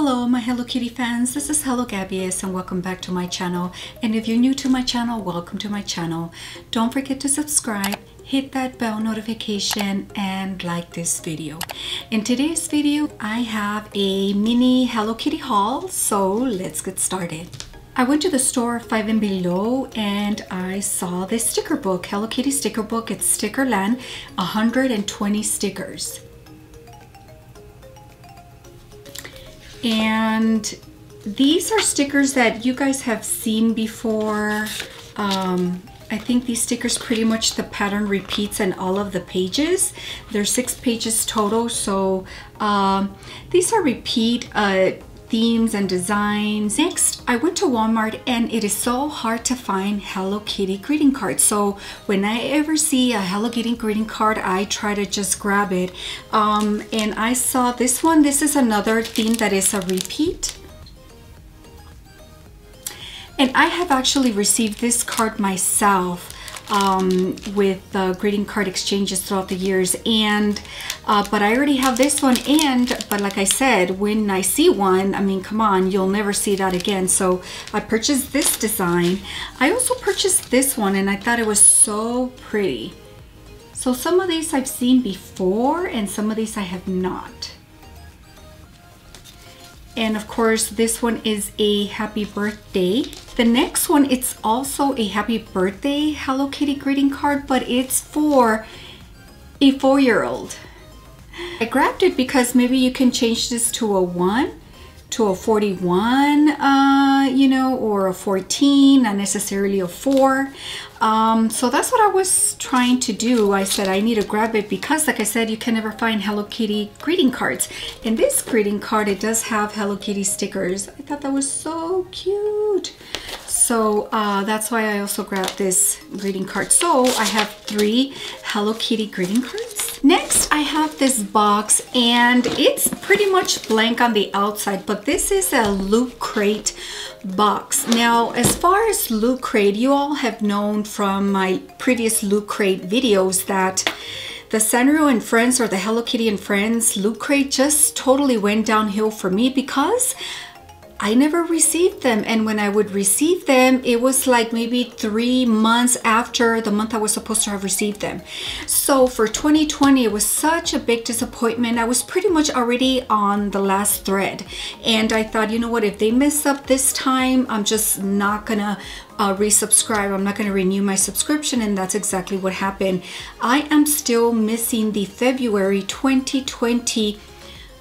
Hello my Hello Kitty fans, this is Hello Gabbiest and welcome back to my channel. And if you're new to my channel, welcome to my channel. Don't forget to subscribe, hit that bell notification and like this video. In today's video, I have a mini Hello Kitty haul, so let's get started. I went to the store Five and Below and I saw this sticker book, Hello Kitty sticker book. It's Stickerland, 120 stickers. And these are stickers that you guys have seen before. Um, I think these stickers pretty much the pattern repeats in all of the pages. There's six pages total so um, these are repeat uh, themes and designs. Next, I went to Walmart and it is so hard to find Hello Kitty greeting cards. So when I ever see a Hello Kitty greeting card, I try to just grab it. Um, and I saw this one. This is another theme that is a repeat. And I have actually received this card myself um, with uh, greeting card exchanges throughout the years. And uh, but I already have this one. And but like I said when I see one I mean come on you'll never see that again. So I purchased this design. I also purchased this one and I thought it was so pretty. So some of these I've seen before and some of these I have not and of course this one is a happy birthday. The next one it's also a happy birthday Hello Kitty greeting card but it's for a four-year-old. I grabbed it because maybe you can change this to a one to a 41, uh, you know, or a 14, not necessarily a 4. Um, so that's what I was trying to do. I said I need to grab it because, like I said, you can never find Hello Kitty greeting cards. In this greeting card, it does have Hello Kitty stickers. I thought that was so cute. So uh, that's why I also grabbed this greeting card. So I have three Hello Kitty greeting cards. Next, I have this box and it's pretty much blank on the outside, but this is a Loot Crate box. Now, as far as Loot Crate, you all have known from my previous Loot Crate videos that the Sanrio and Friends or the Hello Kitty and Friends Loot Crate just totally went downhill for me because I never received them. And when I would receive them, it was like maybe three months after the month I was supposed to have received them. So for 2020, it was such a big disappointment. I was pretty much already on the last thread. And I thought, you know what, if they mess up this time, I'm just not gonna uh, resubscribe. I'm not going to renew my subscription and that's exactly what happened. I am still missing the February 2020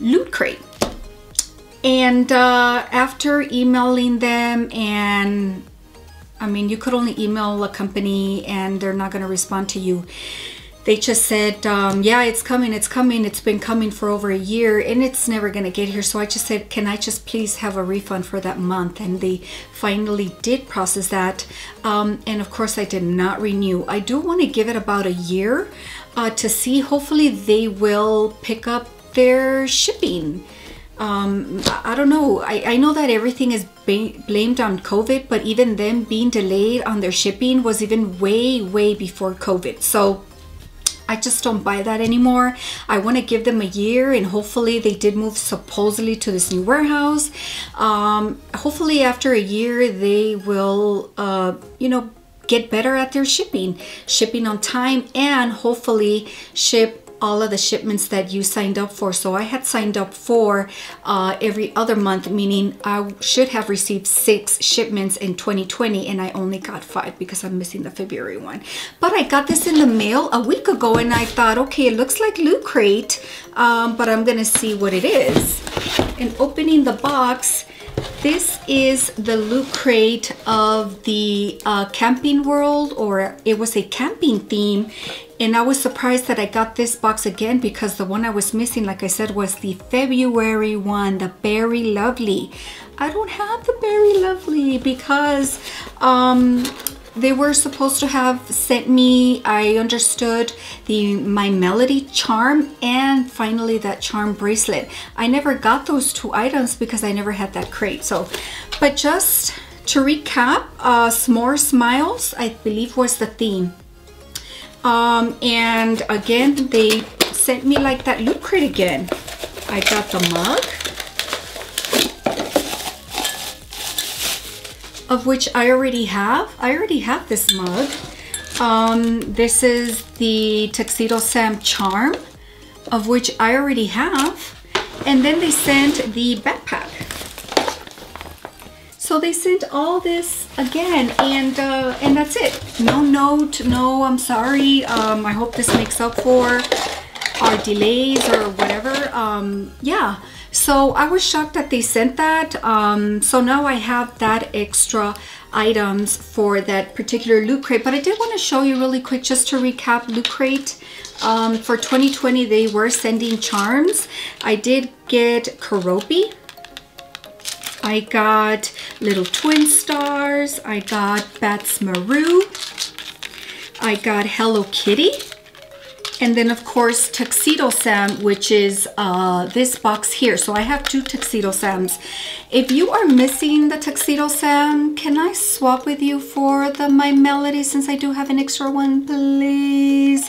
Loot Crate. And uh, after emailing them and I mean, you could only email a company and they're not going to respond to you. They just said, um, yeah, it's coming, it's coming. It's been coming for over a year and it's never going to get here. So I just said, can I just please have a refund for that month? And they finally did process that. Um, and of course, I did not renew. I do want to give it about a year uh, to see. Hopefully, they will pick up their shipping um, I don't know. I, I know that everything is blamed on COVID, but even them being delayed on their shipping was even way, way before COVID. So I just don't buy that anymore. I want to give them a year and hopefully they did move supposedly to this new warehouse. Um, hopefully after a year they will, uh, you know, get better at their shipping, shipping on time and hopefully ship all of the shipments that you signed up for. So I had signed up for uh, every other month, meaning I should have received six shipments in 2020 and I only got five because I'm missing the February one. But I got this in the mail a week ago and I thought, okay, it looks like Loot Crate, um, but I'm gonna see what it is. And opening the box, this is the loot crate of the uh, camping world or it was a camping theme and I was surprised that I got this box again because the one I was missing, like I said, was the February one, the Berry Lovely. I don't have the Berry Lovely because um, they were supposed to have sent me, I understood, the my Melody charm and finally that charm bracelet. I never got those two items because I never had that crate. So, but just to recap, uh, S'more Smiles, I believe was the theme. Um, and again, they sent me like that loot crate again. I got the mug. Of which I already have. I already have this mug. Um, this is the Tuxedo Sam charm, of which I already have. And then they sent the backpack. So they sent all this again, and uh, and that's it. No note, no, I'm sorry. Um, I hope this makes up for our delays or whatever. Um, yeah. So I was shocked that they sent that. Um, so now I have that extra items for that particular loot crate. But I did want to show you really quick just to recap loot crate. Um, for 2020, they were sending charms. I did get Keroppi. I got little twin stars. I got Badtz-Maru. I got Hello Kitty. And then of course Tuxedo Sam, which is uh, this box here. So I have two Tuxedo Sams. If you are missing the Tuxedo Sam, can I swap with you for the My Melody since I do have an extra one, please?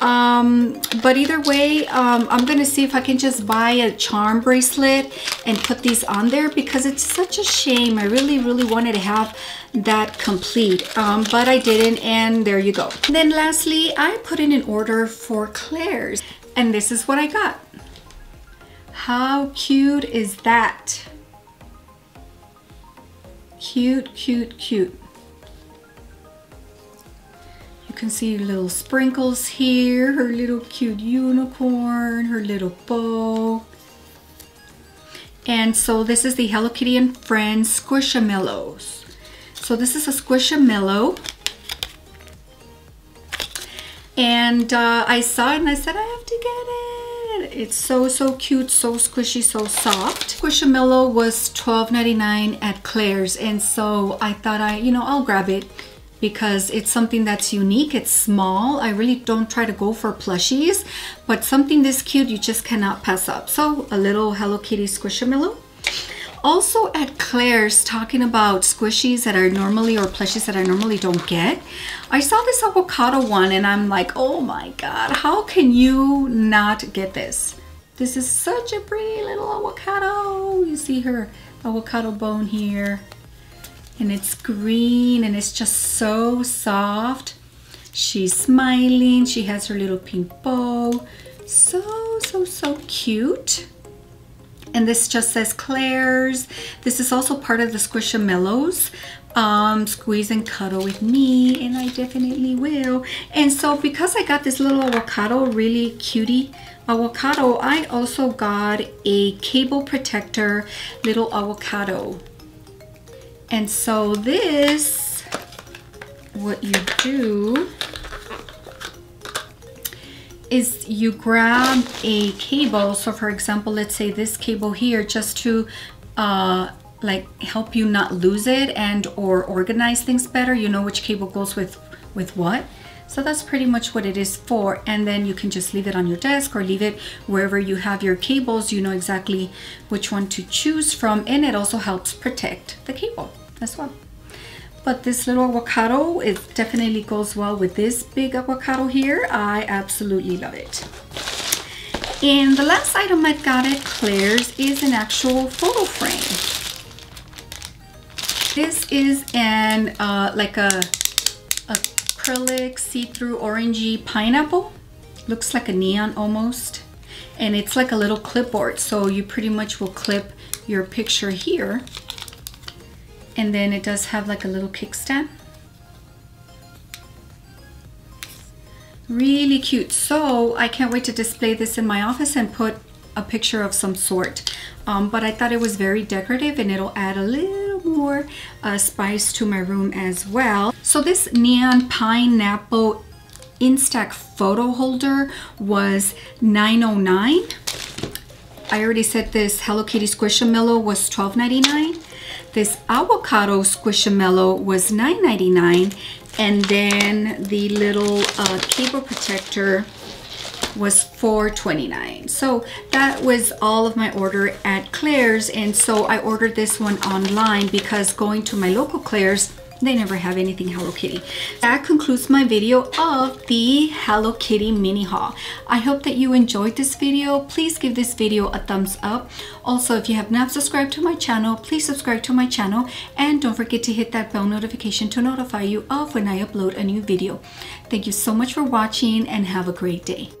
Um, but either way, um, I'm going to see if I can just buy a charm bracelet and put these on there because it's such a shame. I really, really wanted to have that complete, um, but I didn't and there you go. Then lastly, I put in an order for Claire's and this is what I got. How cute is that? Cute, cute, cute can see little sprinkles here, her little cute unicorn, her little bow. And so this is the Hello Kitty and Friends Squishamallows. So this is a Squishamallow. And uh, I saw it and I said, I have to get it. It's so, so cute, so squishy, so soft. Squishamallow was $12.99 at Claire's. And so I thought I, you know, I'll grab it because it's something that's unique. It's small. I really don't try to go for plushies, but something this cute you just cannot pass up. So a little Hello Kitty Squishamallow. Also at Claire's, talking about squishies that are normally or plushies that I normally don't get, I saw this avocado one and I'm like, oh my God, how can you not get this? This is such a pretty little avocado. You see her avocado bone here and it's green and it's just so soft. She's smiling. She has her little pink bow. So, so, so cute. And this just says Claire's. This is also part of the Squishamallows. Um, squeeze and cuddle with me, and I definitely will. And so because I got this little avocado, really cutie avocado, I also got a cable protector little avocado. And so this, what you do is you grab a cable. So for example, let's say this cable here just to uh, like help you not lose it and or organize things better. You know which cable goes with, with what. So that's pretty much what it is for. And then you can just leave it on your desk or leave it wherever you have your cables. You know exactly which one to choose from. And it also helps protect the cable as well. But this little avocado, it definitely goes well with this big avocado here. I absolutely love it. And the last item I got at Claire's is an actual photo frame. This is an uh, like a acrylic see-through orangey pineapple. Looks like a neon almost. And it's like a little clipboard. So you pretty much will clip your picture here. And then it does have like a little kickstand. Really cute. So I can't wait to display this in my office and put a picture of some sort. Um, but I thought it was very decorative and it'll add a little more uh, spice to my room as well. So this neon pineapple Instax photo holder was 909 I already said this Hello Kitty Squishamallow was $12.99. This avocado Squishamallow was $9.99. And then the little uh, cable protector was $4.29. So that was all of my order at Claire's. And so I ordered this one online because going to my local Claire's they never have anything Hello Kitty. That concludes my video of the Hello Kitty mini haul. I hope that you enjoyed this video. Please give this video a thumbs up. Also, if you have not subscribed to my channel, please subscribe to my channel and don't forget to hit that bell notification to notify you of when I upload a new video. Thank you so much for watching and have a great day.